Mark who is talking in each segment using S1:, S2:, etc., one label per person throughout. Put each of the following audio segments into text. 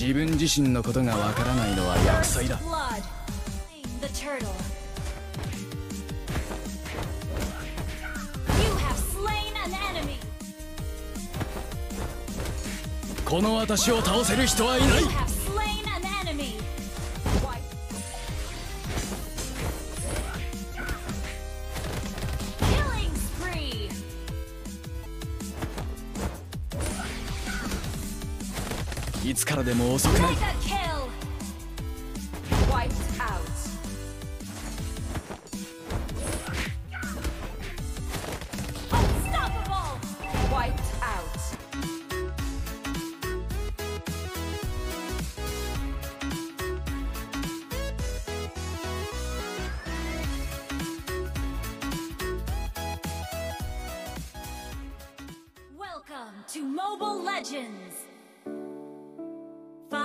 S1: 自分自身のことがわからないのは厄災だ.この私を倒せる人はいないいつからでも遅くない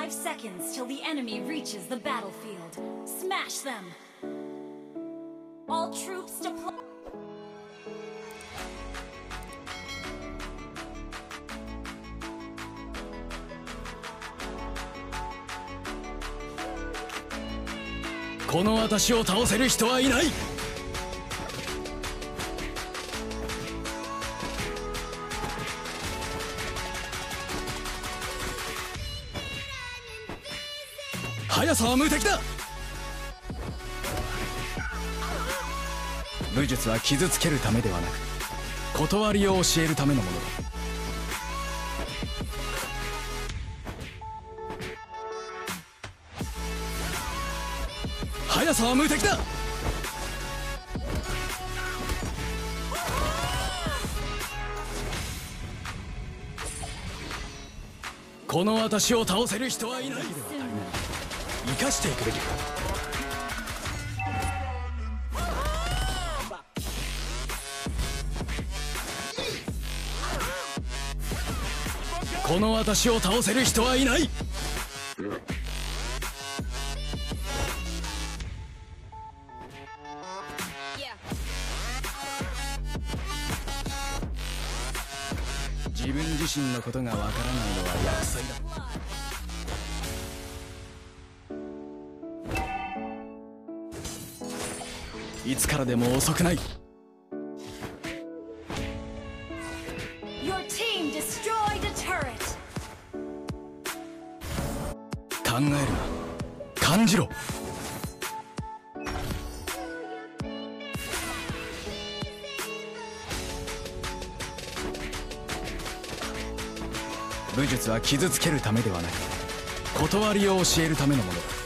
S2: 5 seconds till the enemy reaches the battlefield. Smash them! All troops deploy.
S1: この私を倒せる人はいない速さは無敵だ。武術は傷つけるためではなく断りを教えるためのものだ。速さは無敵だ。この私を倒せる人はいない。かしていくべきだ。この私を倒せる人はいない。自分自身のことがわからないのは厄災だ。いつからでも遅くない。
S2: Your team destroyed a turret.
S1: 考えるな。感じろ。武術は傷つけるためではなく断りを教えるためのもの。だ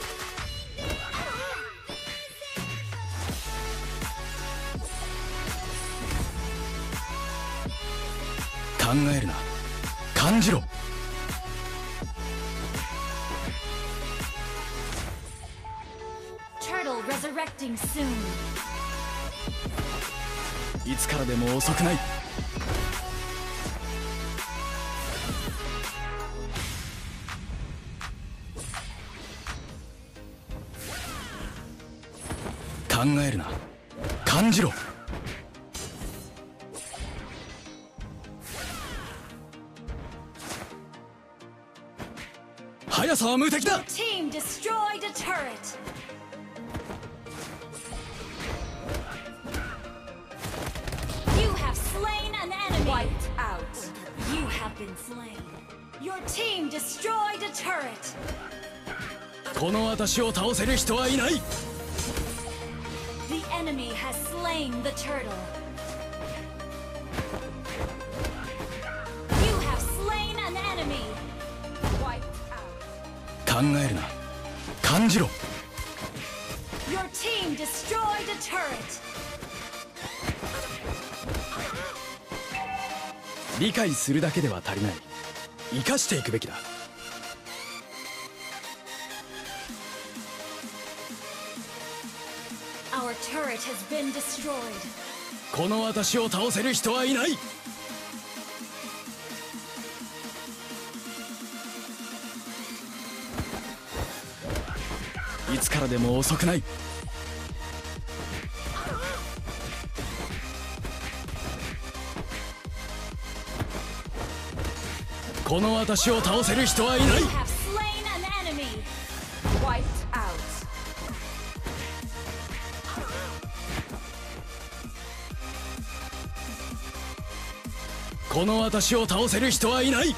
S1: 考えるな。感じろ.いつからでも遅くない。考えるな。感じろ速さは無敵だ
S2: Team destroyed a turret. You have slain an enemy.
S3: Wiped out.
S2: You have been slain. Your team destroyed a turret.
S1: この私を倒せる人はいない
S2: The enemy has slain the turtle.
S1: 考えるな感じろ
S2: Your team destroyed a turret.
S1: 理解するだけでは足りない生かしていくべきだ.この私を倒せる人はいないいつからでも遅くない。この私を倒せる人はいない。この私を倒せる人はいない。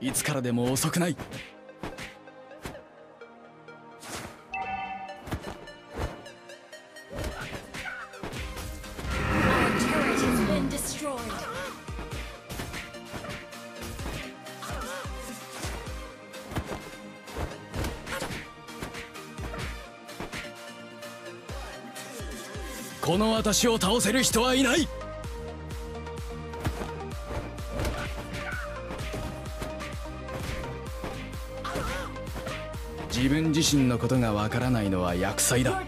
S1: いつからでも遅くないこの私を倒せる人はいない。自分自身のことがわからないのは厄災だ.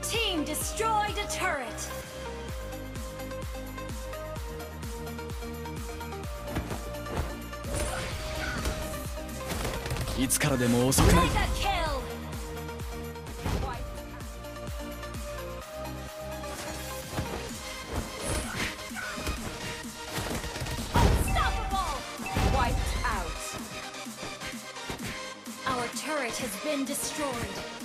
S1: いつからでも遅くない
S2: been destroyed.